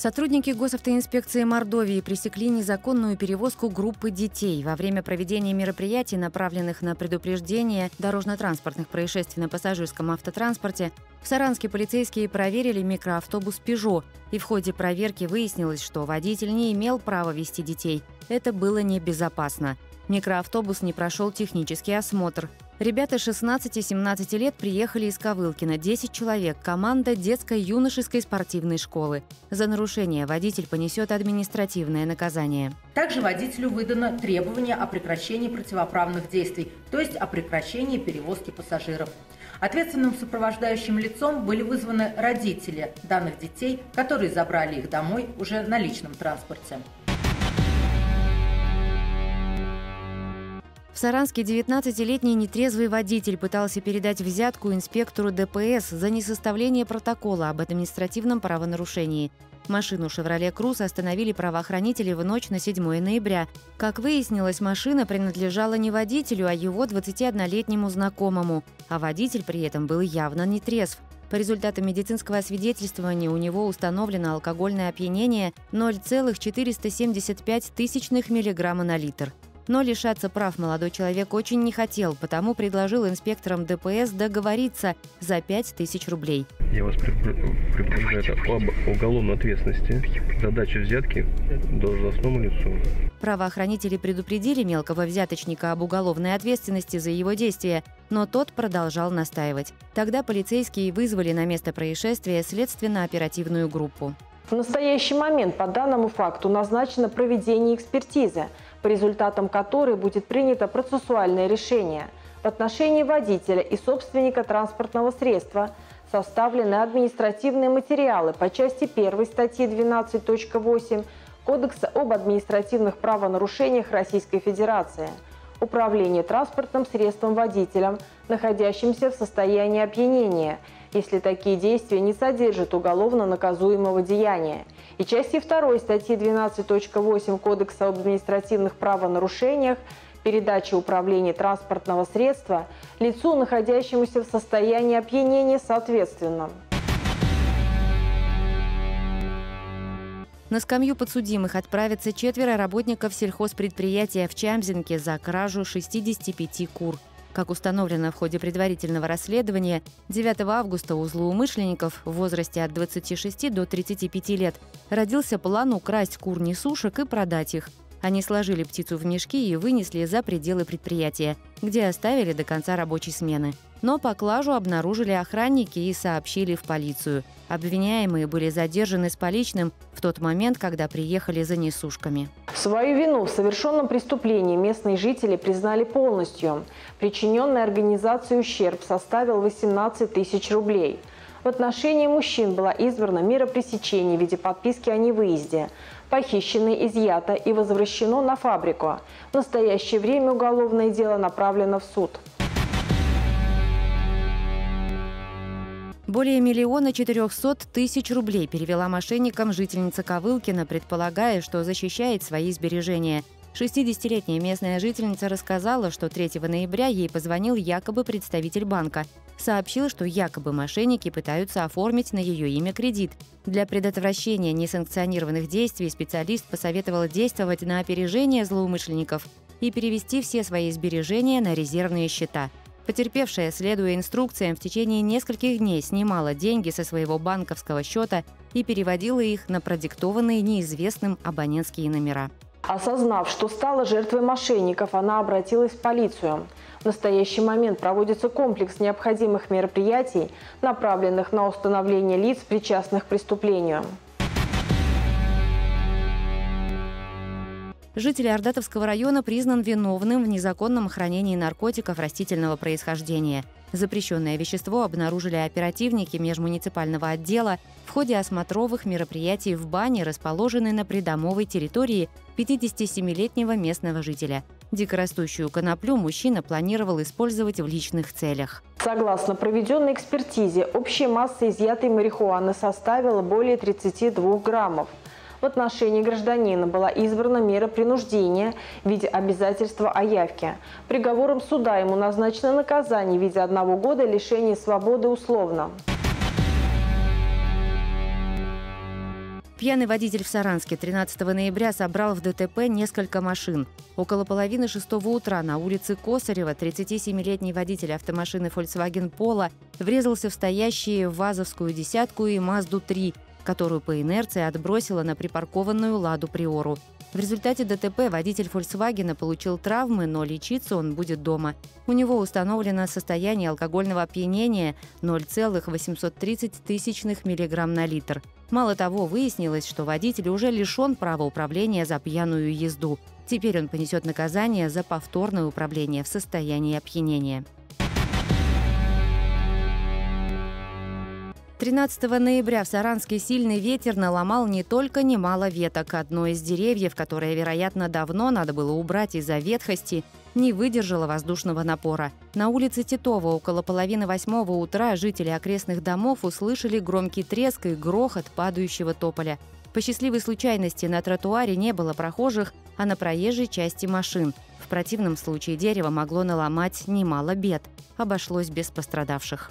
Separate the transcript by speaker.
Speaker 1: Сотрудники госавтоинспекции Мордовии пресекли незаконную перевозку группы детей. Во время проведения мероприятий, направленных на предупреждение дорожно-транспортных происшествий на пассажирском автотранспорте, в Саранске полицейские проверили микроавтобус «Пежо», и в ходе проверки выяснилось, что водитель не имел права вести детей. Это было небезопасно. Микроавтобус не прошел технический осмотр. Ребята 16-17 лет приехали из Ковылкина, 10 человек, команда детско-юношеской спортивной школы. За нарушение водитель понесет административное наказание.
Speaker 2: Также водителю выдано требование о прекращении противоправных действий, то есть о прекращении перевозки пассажиров. Ответственным сопровождающим лицом были вызваны родители данных детей, которые забрали их домой уже на личном транспорте.
Speaker 1: Саранске 19-летний нетрезвый водитель пытался передать взятку инспектору ДПС за несоставление протокола об административном правонарушении. Машину «Шевроле Круз» остановили правоохранители в ночь на 7 ноября. Как выяснилось, машина принадлежала не водителю, а его 21-летнему знакомому. А водитель при этом был явно нетрезв. По результатам медицинского освидетельствования у него установлено алкогольное опьянение 0,475 тысячных миллиграмма на литр. Но лишаться прав молодой человек очень не хотел, потому предложил инспекторам ДПС договориться за 5 тысяч рублей.
Speaker 3: Я вас предупреждаю об уголовной ответственности за дачу взятки должностному лицу.
Speaker 1: Правоохранители предупредили мелкого взяточника об уголовной ответственности за его действия, но тот продолжал настаивать. Тогда полицейские вызвали на место происшествия следственно-оперативную группу.
Speaker 4: В настоящий момент по данному факту назначено проведение экспертизы, по результатам которой будет принято процессуальное решение. В отношении водителя и собственника транспортного средства составлены административные материалы по части 1 статьи 12.8 Кодекса об административных правонарушениях Российской Федерации. Управление транспортным средством водителем, находящимся в состоянии опьянения – если такие действия не содержат уголовно наказуемого деяния. И части 2 статьи 12.8 Кодекса об административных правонарушениях передача управления транспортного средства лицу, находящемуся в состоянии опьянения соответственно.
Speaker 1: На скамью подсудимых отправятся четверо работников сельхозпредприятия в Чамзинке за кражу 65 кур. Как установлено в ходе предварительного расследования, 9 августа у злоумышленников в возрасте от 26 до 35 лет родился план украсть кур несушек и продать их. Они сложили птицу в мешки и вынесли за пределы предприятия, где оставили до конца рабочей смены. Но поклажу обнаружили охранники и сообщили в полицию. Обвиняемые были задержаны с поличным в тот момент, когда приехали за несушками.
Speaker 4: Свою вину в совершенном преступлении местные жители признали полностью. Причиненный организации ущерб составил 18 тысяч рублей. В отношении мужчин была избрана мера пресечения в виде подписки о невыезде. Похищенное изъято и возвращено на фабрику. В настоящее время уголовное дело направлено в суд.
Speaker 1: Более миллиона четырехсот тысяч рублей перевела мошенникам жительница Ковылкина, предполагая, что защищает свои сбережения. 60-летняя местная жительница рассказала, что 3 ноября ей позвонил якобы представитель банка. Сообщил, что якобы мошенники пытаются оформить на ее имя кредит. Для предотвращения несанкционированных действий специалист посоветовал действовать на опережение злоумышленников и перевести все свои сбережения на резервные счета – Потерпевшая, следуя инструкциям, в течение нескольких дней снимала деньги со своего банковского счета и переводила их на продиктованные неизвестным абонентские номера.
Speaker 4: Осознав, что стала жертвой мошенников, она обратилась в полицию. В настоящий момент проводится комплекс необходимых мероприятий, направленных на установление лиц, причастных к преступлению.
Speaker 1: Житель Ордатовского района признан виновным в незаконном хранении наркотиков растительного происхождения. Запрещенное вещество обнаружили оперативники межмуниципального отдела в ходе осмотровых мероприятий в бане, расположенной на придомовой территории 57-летнего местного жителя. Дикорастущую коноплю мужчина планировал использовать в личных целях.
Speaker 4: Согласно проведенной экспертизе, общая масса изъятой марихуаны составила более 32 граммов – в отношении гражданина была избрана мера принуждения в виде обязательства о явке. Приговором суда ему назначено наказание в виде одного года лишения свободы условно.
Speaker 1: Пьяный водитель в Саранске 13 ноября собрал в ДТП несколько машин. Около половины шестого утра на улице Косарева 37-летний водитель автомашины Volkswagen Polo врезался в стоящие ВАЗовскую десятку и Мазду-3, которую по инерции отбросила на припаркованную «Ладу Приору». В результате ДТП водитель «Фольксвагена» получил травмы, но лечиться он будет дома. У него установлено состояние алкогольного опьянения 0,830 тысячных миллиграмм на литр. Мало того, выяснилось, что водитель уже лишен права управления за пьяную езду. Теперь он понесет наказание за повторное управление в состоянии опьянения. 13 ноября в Саранске сильный ветер наломал не только немало веток. Одно из деревьев, которое, вероятно, давно надо было убрать из-за ветхости, не выдержало воздушного напора. На улице Титова около половины восьмого утра жители окрестных домов услышали громкий треск и грохот падающего тополя. По счастливой случайности на тротуаре не было прохожих, а на проезжей части машин. В противном случае дерево могло наломать немало бед. Обошлось без пострадавших.